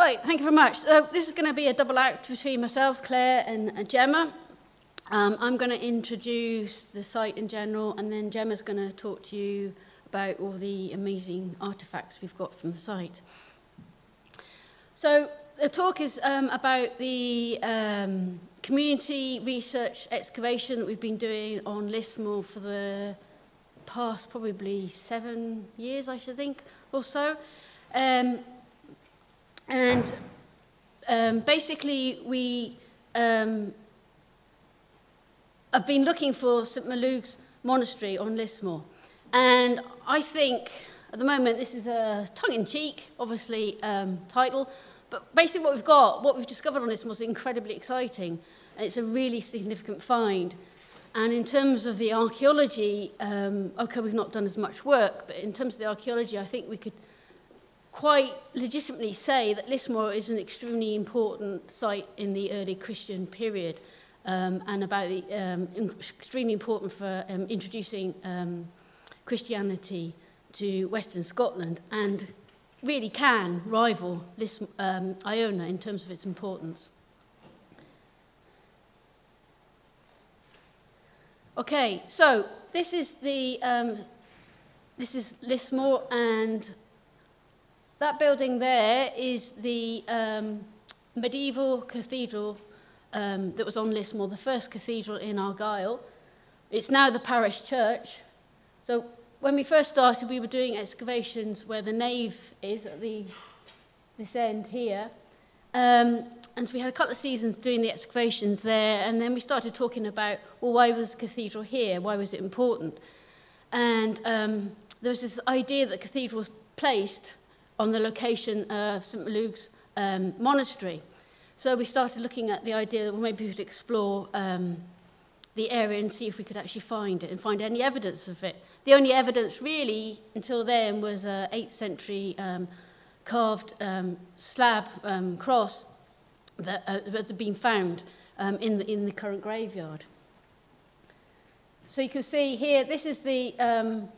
Right, thank you very much. So this is going to be a double act between myself, Clare, and, Gemma. Um, I'm going to introduce the site in general, and then Gemma's going to talk to you about all the amazing artifacts we've got from the site. So the talk is um, about the um, community research excavation that we've been doing on Lismore for the past probably seven years, I should think, or so. Um, And um, basically, we um, have been looking for St. Malug's monastery on Lismore. And I think at the moment this is a tongue-in-cheek, obviously, um, title. But basically what we've got, what we've discovered on Lismore is incredibly exciting. And it's a really significant find. And in terms of the archaeology, um, okay, we've not done as much work, but in terms of the archaeology, I think we could – quite legitimately say that Lismore is an extremely important site in the early Christian period um, and about the, um, extremely important for um, introducing um, Christianity to Western Scotland and really can rival Lis um, Iona in terms of its importance. Okay, so this is the um, this is Lismore and That building there is the um, medieval cathedral um, that was on Lismore, the first cathedral in Argyll. It's now the parish church. So when we first started, we were doing excavations where the nave is at the, this end here. Um, and so we had a couple of seasons doing the excavations there, and then we started talking about, well, why was the cathedral here? Why was it important? And um, there was this idea that the cathedral was placed on the location of St. Moluag's um, monastery. So we started looking at the idea that maybe we could explore um, the area and see if we could actually find it and find any evidence of it. The only evidence really until then was a 8th century um, carved um, slab um, cross that, uh, that had been found um, in, the, in the current graveyard. So you can see here, this is the um,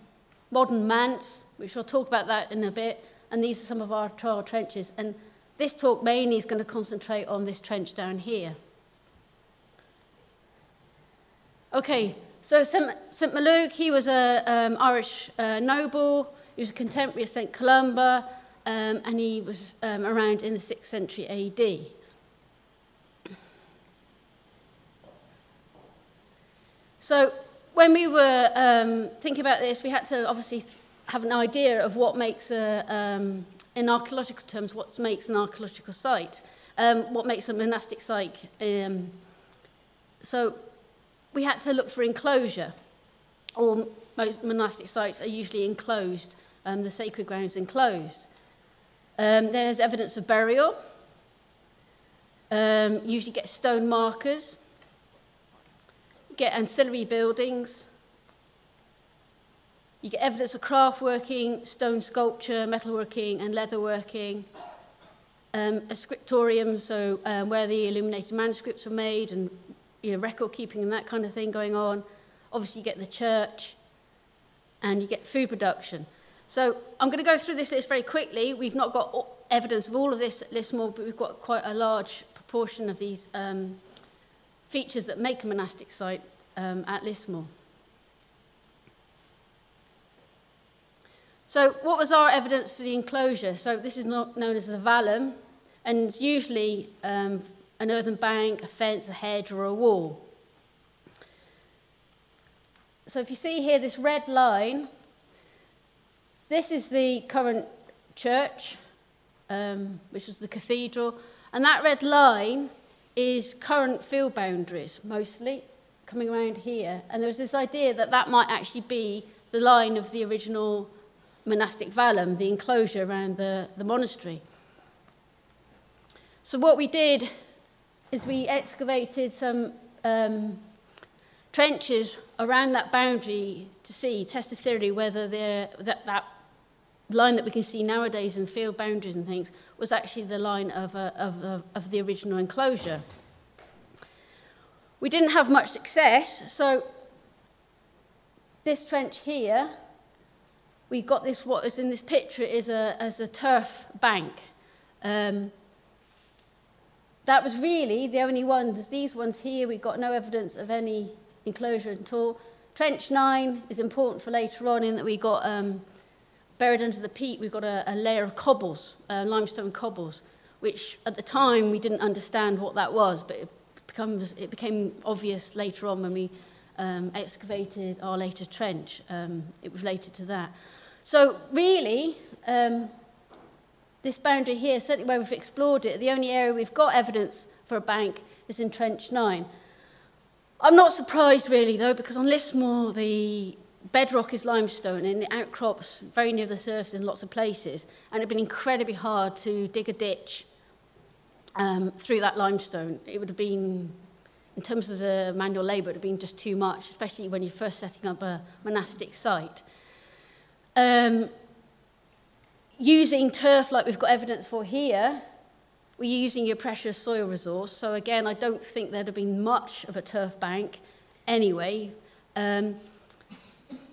modern manse, which I'll talk about that in a bit, and these are some of our trial trenches. And This talk mainly is going to concentrate on this trench down here. Okay, so St. St. Moluag, he was an um, Irish uh, noble, he was a contemporary of St. Columba, um, and he was um, around in the 6th century AD. So when we were um, thinking about this, we had to obviously have an idea of what makes a, um, in archaeological terms, what makes an archaeological site, um, what makes a monastic site. Um, so we had to look for enclosure. or most monastic sites are usually enclosed, um, the sacred grounds enclosed. Um, there's evidence of burial. Um, usually get stone markers. Get ancillary buildings. You get evidence of craft working, stone sculpture, metalworking and leatherworking. Um, a scriptorium, so um, where the illuminated manuscripts were made and you know, record keeping and that kind of thing going on. Obviously you get the church and you get food production. So I'm going to go through this list very quickly. We've not got evidence of all of this at Lismore, but we've got quite a large proportion of these um, features that make a monastic site um, at Lismore. So what was our evidence for the enclosure? So this is not known as the vallum, and usually um, an earthen bank, a fence, a hedge, or a wall. So if you see here this red line, this is the current church, um, which is the cathedral, and that red line is current field boundaries, mostly, coming around here. And there was this idea that that might actually be the line of the original monastic vallum, the enclosure around the, the monastery. So what we did is we excavated some um, trenches around that boundary to see, test the theory whether that, that line that we can see nowadays in field boundaries and things was actually the line of, a, of, a, of the original enclosure. We didn't have much success, so this trench here we got this, what is in this picture is a, as a turf bank. Um, that was really the only ones, these ones here, we've got no evidence of any enclosure at all. Trench 9 is important for later on in that we got um, buried under the peat, we've got a, a layer of cobbles, uh, limestone cobbles, which at the time we didn't understand what that was, but it, becomes, it became obvious later on when we um, excavated our later trench. Um, it was related to that. So really, um, this boundary here, certainly where we've explored it, the only area we've got evidence for a bank is in Trench 9. I'm not surprised really though, because on Lismore the bedrock is limestone and it outcrops very near the surface in lots of places. And it'd been incredibly hard to dig a ditch um, through that limestone. It would have been, in terms of the manual labour, it would have been just too much, especially when you're first setting up a monastic site. Um, using turf like we've got evidence for here, we're using your precious soil resource. So again, I don't think there'd have been much of a turf bank anyway. Um,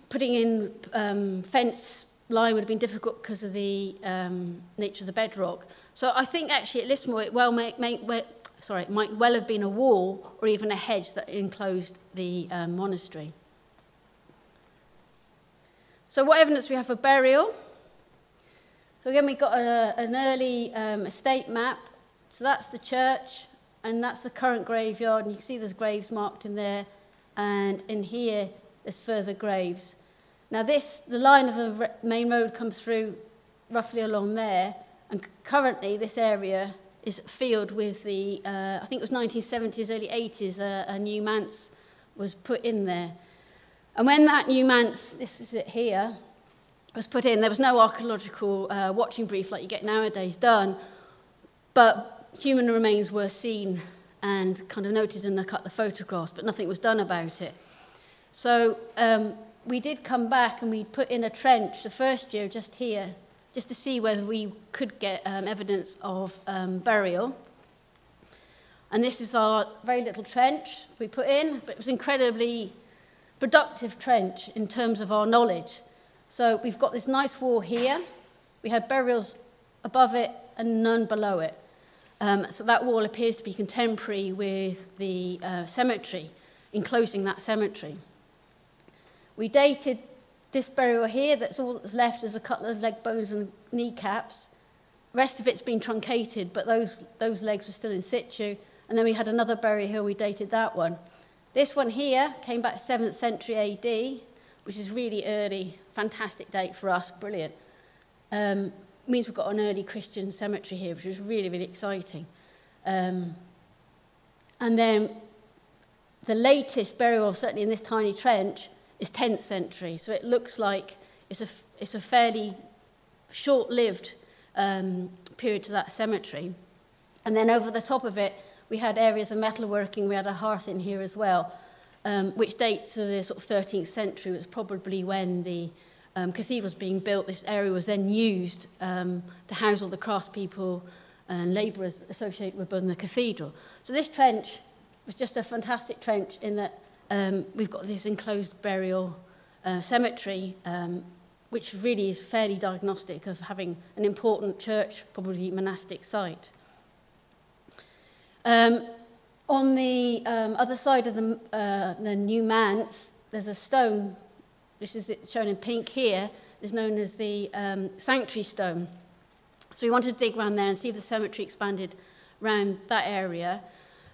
putting in um, fence line would have been difficult because of the um, nature of the bedrock. So I think actually at Lismore it well may, may, may, sorry, it might well have been a wall or even a hedge that enclosed the um, monastery. So what evidence we have for burial? So again, we've got a, an early um, estate map. So that's the church, and that's the current graveyard. And you can see there's graves marked in there, and in here there's further graves. Now this, the line of the main road comes through roughly along there, and currently this area is filled with the, uh, I think it was 1970s, early 80s, uh, a new manse was put in there. And when that new manse, this is it here, was put in, there was no archaeological uh, watching brief like you get nowadays done, but human remains were seen and kind of noted in the, the photographs, but nothing was done about it. So um, we did come back and we put in a trench the first year just here, just to see whether we could get um, evidence of um, burial. And this is our very little trench we put in, but it was incredibly productive trench in terms of our knowledge. So we've got this nice wall here. We have burials above it and none below it. Um, so that wall appears to be contemporary with the uh, cemetery, enclosing that cemetery. We dated this burial here, that's all that's left is a couple of leg bones and kneecaps. The rest of it's been truncated, but those, those legs were still in situ. And then we had another burial here, we dated that one. This one here came back 7th century AD, which is really early, fantastic date for us, brilliant. Um, means we've got an early Christian cemetery here, which is really, really exciting. Um, and then the latest burial, certainly in this tiny trench, is 10th century. So it looks like it's a, it's a fairly short-lived um, period to that cemetery. And then over the top of it, we had areas of metalworking, we had a hearth in here as well, um, which dates to the sort of 13th century, It was probably when the um, cathedral was being built. This area was then used um, to house all the craftspeople and labourers associated with building the cathedral. So this trench was just a fantastic trench in that um, we've got this enclosed burial uh, cemetery, um, which really is fairly diagnostic of having an important church, probably monastic site. Um, on the um, other side of the, uh, the New Manse, there's a stone, which is shown in pink here, is known as the um, Sanctuary Stone. So we wanted to dig around there and see if the cemetery expanded around that area.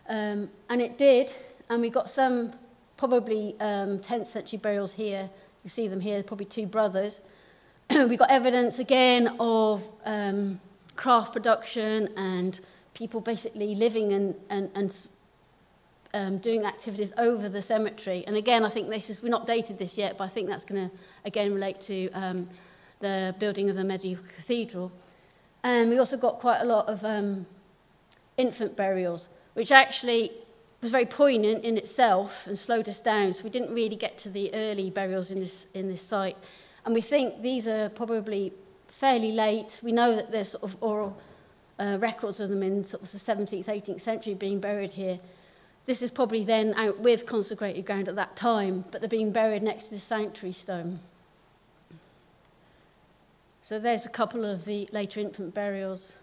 Um, and it did, and we got some probably um, 10th century burials here. You see them here, probably two brothers. we got evidence again of um, craft production and people basically living and, and, and um, doing activities over the cemetery. And again, I think this is, we're not dated this yet, but I think that's going to, again, relate to um, the building of the medieval cathedral. And we also got quite a lot of um, infant burials, which actually was very poignant in itself and slowed us down. So we didn't really get to the early burials in this, in this site. And we think these are probably fairly late. We know that they're sort of oral uh, records of them in sort of the 17th, 18th century being buried here. This is probably then out with consecrated ground at that time, but they're being buried next to the sanctuary stone. So there's a couple of the later infant burials.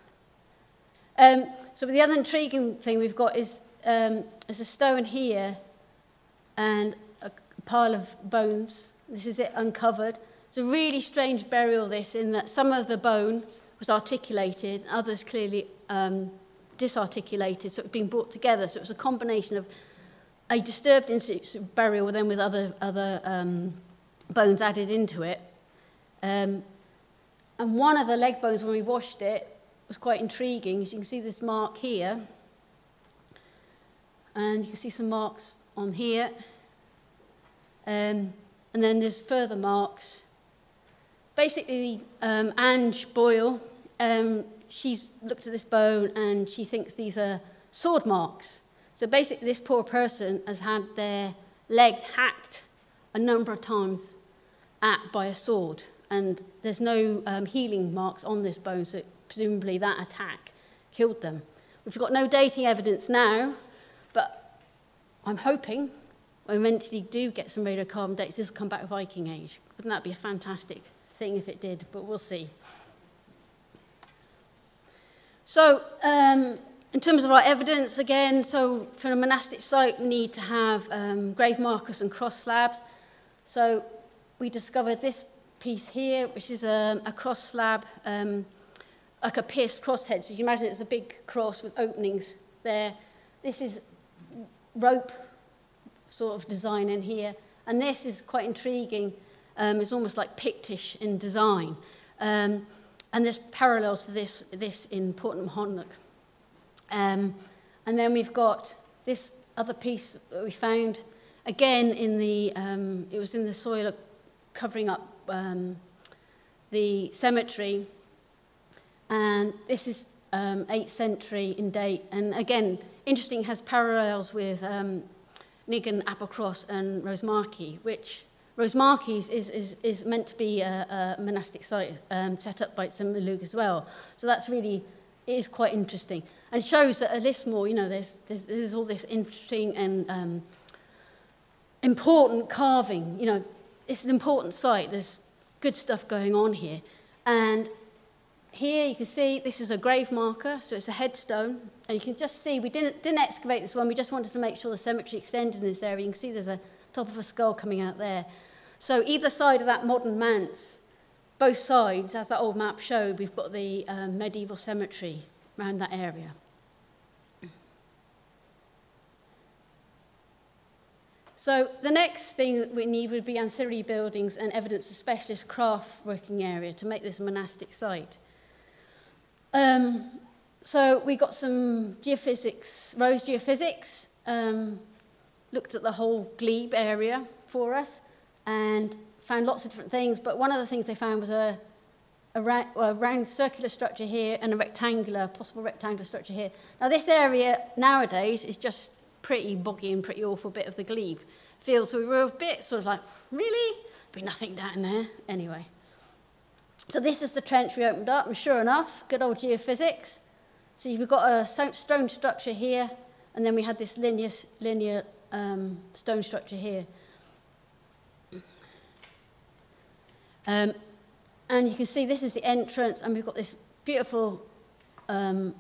Um, so the other intriguing thing we've got is um, there's a stone here and a pile of bones. This is it uncovered. It's a really strange burial, this, in that some of the bone was articulated, others clearly um, disarticulated, so it was being brought together. So it was a combination of a disturbed burial, then with other, other um, bones added into it. Um, and one of the leg bones, when we washed it, was quite intriguing. As you can see this mark here, and you can see some marks on here. Um, and then there's further marks. Basically, um, Ange Boyle, um, she's looked at this bone and she thinks these are sword marks. So basically, this poor person has had their leg hacked a number of times at by a sword, and there's no um, healing marks on this bone, so presumably that attack killed them. We've got no dating evidence now, but I'm hoping we eventually do get some radiocarbon dates. This will come back Viking Age. Wouldn't that be a fantastic thing if it did? But we'll see. So um, in terms of our evidence, again, so for a monastic site, we need to have um, grave markers and cross slabs. So we discovered this piece here, which is a, a cross slab, um, like a pierced crosshead. So you can imagine it's a big cross with openings there. This is rope sort of design in here. And this is quite intriguing. Um, it's almost like Pictish in design. Um, And there's parallels to this, this in Portland Honnock. Um, and then we've got this other piece that we found, again, in the, um, it was in the soil covering up um, the cemetery. And this is um, 8th century in date. And again, interesting, has parallels with um, Nigan, Applecross and Rosemarkey, which Rosemarkies is, is, is meant to be a, a monastic site um, set up by St. Malug as well. So that's really, it is quite interesting. And shows that at Lismore, you know, there's, there's, there's all this interesting and um, important carving. You know, it's an important site. There's good stuff going on here. And here you can see this is a grave marker, so it's a headstone. And you can just see, we didn't, didn't excavate this one, we just wanted to make sure the cemetery extended in this area. You can see there's a top of a skull coming out there. So either side of that modern manse, both sides, as that old map showed, we've got the um, medieval cemetery around that area. So the next thing that we need would be ancillary buildings and evidence of specialist craft working area to make this a monastic site. Um, so we got some geophysics, Rose Geophysics, um, looked at the whole glebe area for us and found lots of different things. But one of the things they found was a, a, ra a round circular structure here and a rectangular, possible rectangular structure here. Now this area nowadays is just pretty boggy and pretty awful bit of the glebe field. So we were a bit sort of like, really? Be nothing down there. Anyway. So this is the trench we opened up, and sure enough, good old geophysics. So you've got a stone structure here, and then we had this linear, linear um, stone structure here. Um, and you can see this is the entrance and we've got this beautiful, um,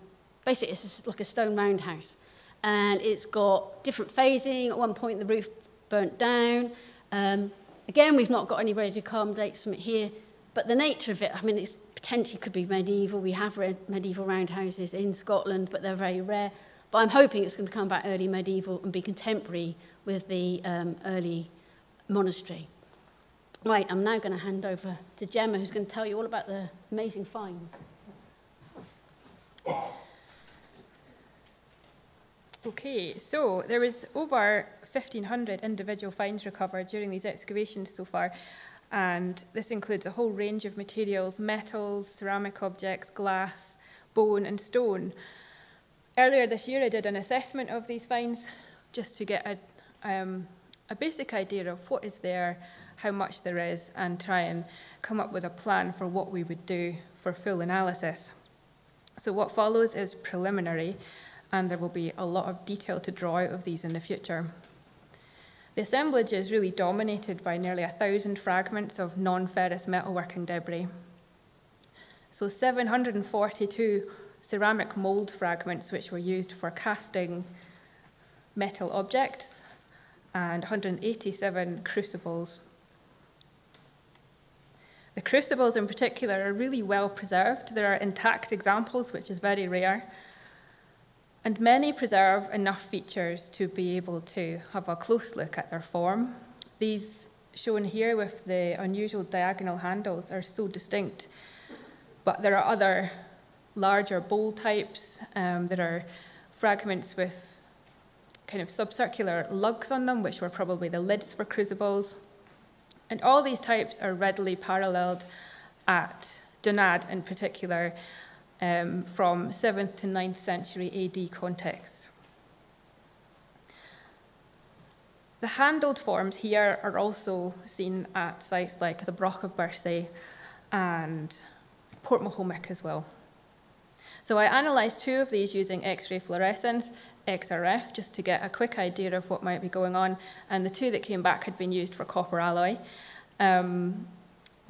basically it's like a stone roundhouse. And it's got different phasing. At one point the roof burnt down. Um, again, we've not got any ready to accommodate from it here. But the nature of it, I mean, it's potentially could be medieval. We have read medieval roundhouses in Scotland, but they're very rare. But I'm hoping it's going to come back early medieval and be contemporary with the um, early monastery. Right, I'm now going to hand over to Gemma, who's going to tell you all about the amazing finds. Okay, so there was over 1,500 individual finds recovered during these excavations so far, and this includes a whole range of materials, metals, ceramic objects, glass, bone and stone. Earlier this year I did an assessment of these finds just to get a, um, a basic idea of what is there, how much there is, and try and come up with a plan for what we would do for full analysis. So what follows is preliminary, and there will be a lot of detail to draw out of these in the future. The assemblage is really dominated by nearly a thousand fragments of non-ferrous metalworking debris. So 742 ceramic mould fragments which were used for casting metal objects, and 187 crucibles. The crucibles in particular are really well preserved. There are intact examples, which is very rare, and many preserve enough features to be able to have a close look at their form. These shown here with the unusual diagonal handles are so distinct, but there are other larger bowl types. Um, there are fragments with kind of subcircular lugs on them, which were probably the lids for crucibles. And all these types are readily paralleled at Dunadd in particular, um, from 7th to 9th century AD context. The handled forms here are also seen at sites like the Brough of Birsay and Port as well. So I analysed two of these using X-ray fluorescence, XRF, just to get a quick idea of what might be going on, and the two that came back had been used for copper alloy. Um,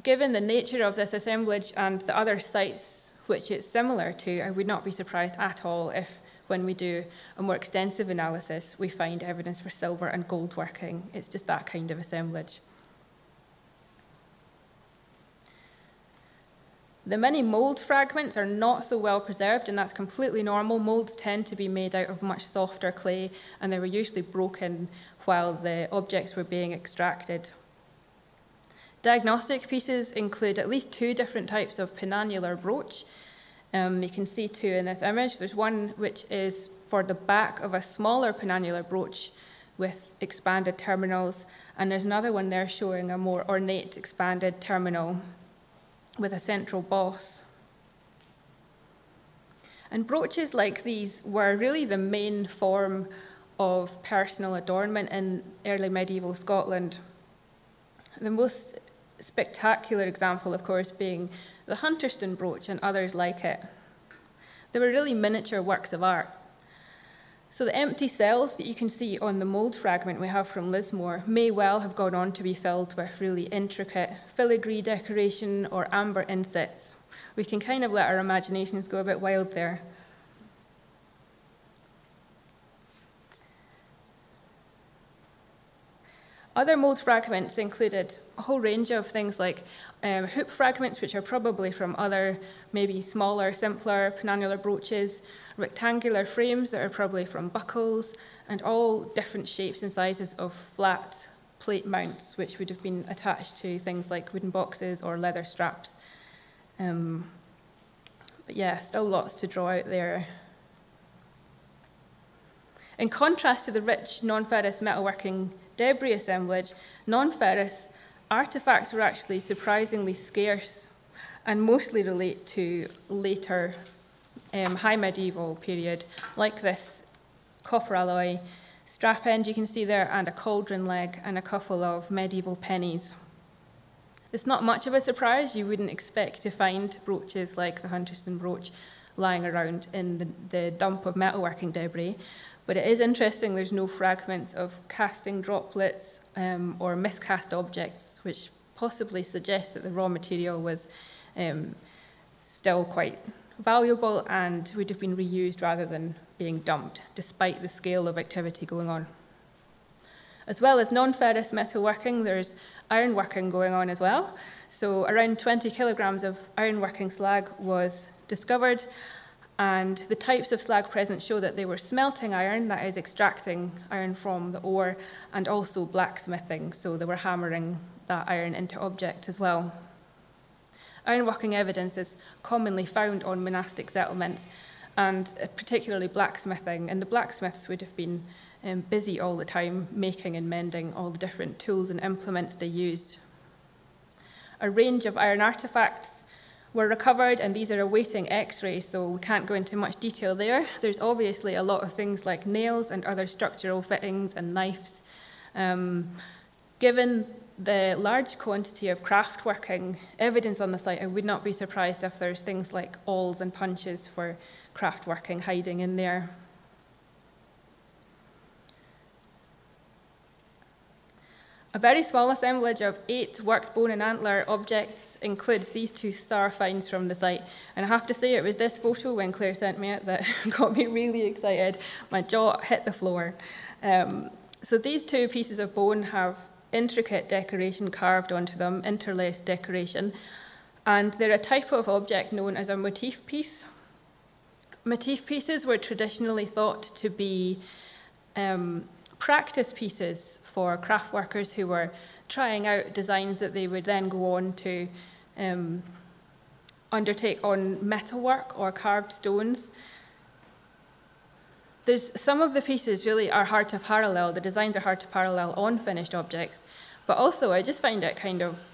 given the nature of this assemblage and the other sites which it's similar to, I would not be surprised at all if, when we do a more extensive analysis, we find evidence for silver and gold working. It's just that kind of assemblage. The many mould fragments are not so well preserved, and that's completely normal. Moulds tend to be made out of much softer clay, and they were usually broken while the objects were being extracted. Diagnostic pieces include at least two different types of penannular brooch. Um, you can see two in this image. There's one which is for the back of a smaller penannular brooch with expanded terminals, and there's another one there showing a more ornate expanded terminal with a central boss. And brooches like these were really the main form of personal adornment in early medieval Scotland. The most spectacular example, of course, being the Hunterston brooch and others like it. They were really miniature works of art. So the empty cells that you can see on the mould fragment we have from Lismore may well have gone on to be filled with really intricate filigree decoration or amber insets. We can kind of let our imaginations go a bit wild there. Other mould fragments included a whole range of things like um, hoop fragments, which are probably from other, maybe smaller, simpler penannular brooches, rectangular frames that are probably from buckles, and all different shapes and sizes of flat plate mounts, which would have been attached to things like wooden boxes or leather straps. Um, but yeah, still lots to draw out there. In contrast to the rich non-ferrous metalworking debris assemblage, non-ferrous artifacts were actually surprisingly scarce and mostly relate to later um, high medieval period, like this copper alloy strap end you can see there, and a cauldron leg, and a couple of medieval pennies. It's not much of a surprise. You wouldn't expect to find brooches like the Hunterston brooch lying around in the, the dump of metalworking debris. But it is interesting there's no fragments of casting droplets um, or miscast objects, which possibly suggests that the raw material was um, still quite valuable and would have been reused rather than being dumped, despite the scale of activity going on. As well as non-ferrous metalworking, there's ironworking going on as well. So around 20 kilograms of ironworking slag was discovered, and the types of slag present show that they were smelting iron, that is, extracting iron from the ore, and also blacksmithing, so they were hammering that iron into objects as well. Ironworking evidence is commonly found on monastic settlements, and particularly blacksmithing, and the blacksmiths would have been um, busy all the time making and mending all the different tools and implements they used. A range of iron artifacts were recovered, and these are awaiting x-ray, so we can't go into much detail there. There's obviously a lot of things like nails and other structural fittings and knives. Um, given the large quantity of craft working evidence on the site, I would not be surprised if there's things like awls and punches for craft working hiding in there. A very small assemblage of eight worked bone and antler objects includes these two star finds from the site. And I have to say, it was this photo when Clare sent me it that got me really excited. My jaw hit the floor. Um, so these two pieces of bone have intricate decoration carved onto them, interlaced decoration, and they're a type of object known as a motif piece. Motif pieces were traditionally thought to be um, practice pieces for craft workers who were trying out designs that they would then go on to um, undertake on metalwork or carved stones. There's some of the pieces really are hard to parallel, the designs are hard to parallel on finished objects, but also I just find it kind of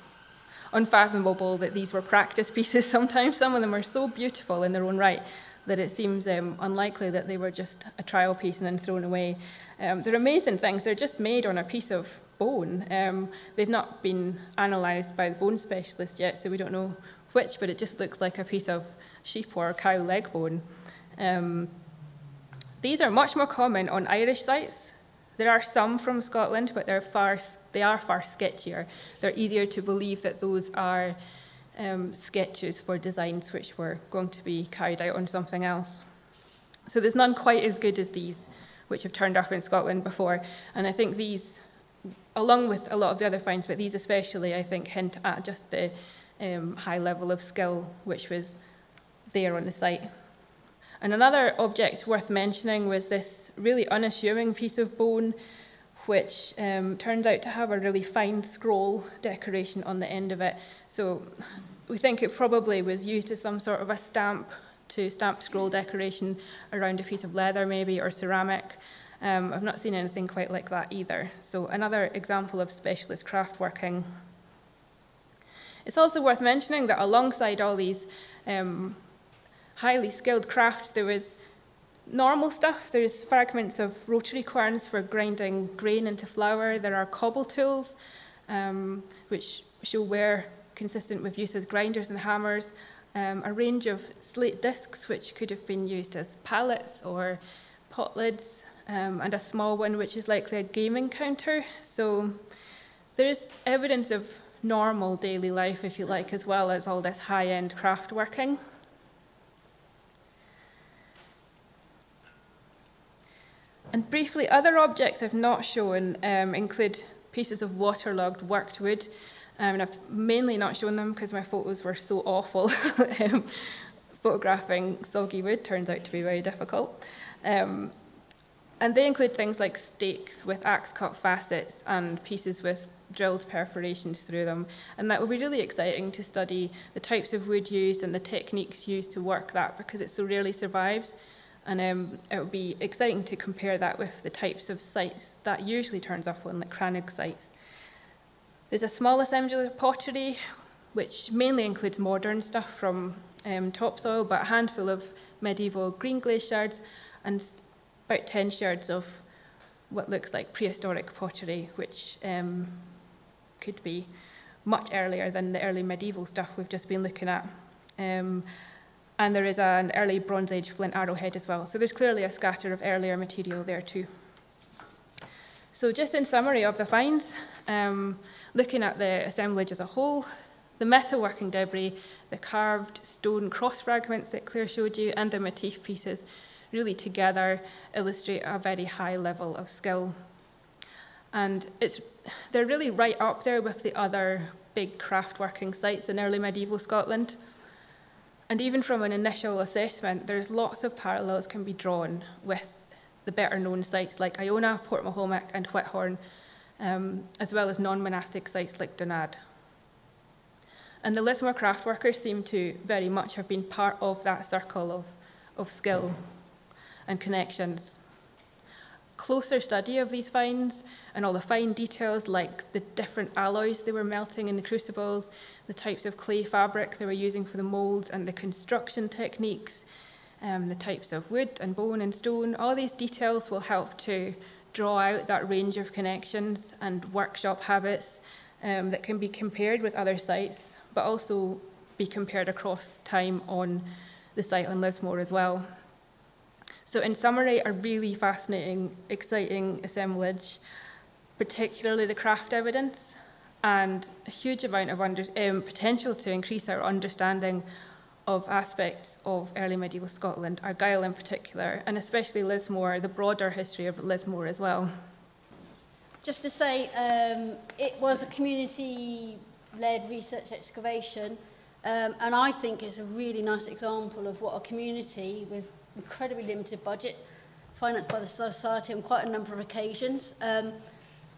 unfathomable that these were practice pieces sometimes. Some of them are so beautiful in their own right that it seems um, unlikely that they were just a trial piece and then thrown away. Um, they're amazing things. They're just made on a piece of bone. Um, they've not been analysed by the bone specialist yet, so we don't know which, but it just looks like a piece of sheep or cow leg bone. Um, these are much more common on Irish sites. There are some from Scotland, but they're far, they are far sketchier. They're easier to believe that those are um, sketches for designs which were going to be carried out on something else. So there's none quite as good as these, which have turned up in Scotland before. And I think these, along with a lot of the other finds, but these especially, I think, hint at just the um, high level of skill which was there on the site. And another object worth mentioning was this really unassuming piece of bone which um, turns out to have a really fine scroll decoration on the end of it. So we think it probably was used as some sort of a stamp to stamp scroll decoration around a piece of leather maybe or ceramic. Um, I've not seen anything quite like that either. So another example of specialist craft working. It's also worth mentioning that alongside all these um, highly skilled crafts, there was normal stuff. There's fragments of rotary querns for grinding grain into flour. There are cobble tools, um, which show wear consistent with use of grinders and hammers. Um, a range of slate discs, which could have been used as pallets or pot lids, um, and a small one, which is likely a gaming counter. So there's evidence of normal daily life, if you like, as well as all this high-end craft working. And briefly, other objects I've not shown um, include pieces of waterlogged worked wood. Um, and I've mainly not shown them because my photos were so awful. um, photographing soggy wood turns out to be very difficult. Um, and they include things like stakes with axe cut facets and pieces with drilled perforations through them. And that will be really exciting to study the types of wood used and the techniques used to work that because it so rarely survives. And um, it would be exciting to compare that with the types of sites that usually turns up on like Crannog sites. There's a small assembly of pottery, which mainly includes modern stuff from um, topsoil, but a handful of medieval green glaze shards and about 10 shards of what looks like prehistoric pottery, which um, could be much earlier than the early medieval stuff we've just been looking at. Um, and there is an early Bronze Age flint arrowhead as well. So there's clearly a scatter of earlier material there too. So just in summary of the finds, um, looking at the assemblage as a whole, the metalworking debris, the carved stone cross fragments that Clare showed you, and the motif pieces really together illustrate a very high level of skill. And it's, they're really right up there with the other big craft working sites in early medieval Scotland. And even from an initial assessment, there's lots of parallels can be drawn with the better known sites like Iona, Portmahomack and Whithorn, um, as well as non-monastic sites like Dunadd. And the Lismore craft workers seem to very much have been part of that circle of, of skill and connections closer study of these finds and all the fine details like the different alloys they were melting in the crucibles, the types of clay fabric they were using for the molds and the construction techniques, um, the types of wood and bone and stone, all these details will help to draw out that range of connections and workshop habits um, that can be compared with other sites, but also be compared across time on the site on Lismore as well. So in summary, a really fascinating, exciting assemblage. particularly the craft evidence, and a huge amount of um, potential to increase our understanding of aspects of early medieval Scotland, Argyll in particular, and especially Lismore, the broader history of Lismore as well? Just to say, um, it was a community-led research excavation, um, and I think it's a really nice example of what a community with incredibly limited budget, financed by the society on quite a number of occasions, um,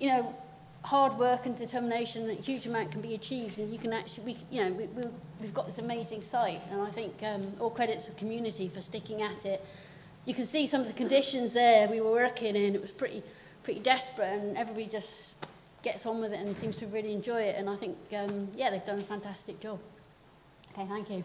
you know, hard work and determination, a huge amount can be achieved, and you can actually, we, you know, we, we, we've got this amazing site, and I think um, all credit to the community for sticking at it. You can see some of the conditions there we were working in. It was pretty, pretty desperate, and everybody just gets on with it and seems to really enjoy it. And I think, um, yeah, they've done a fantastic job. Okay, thank you.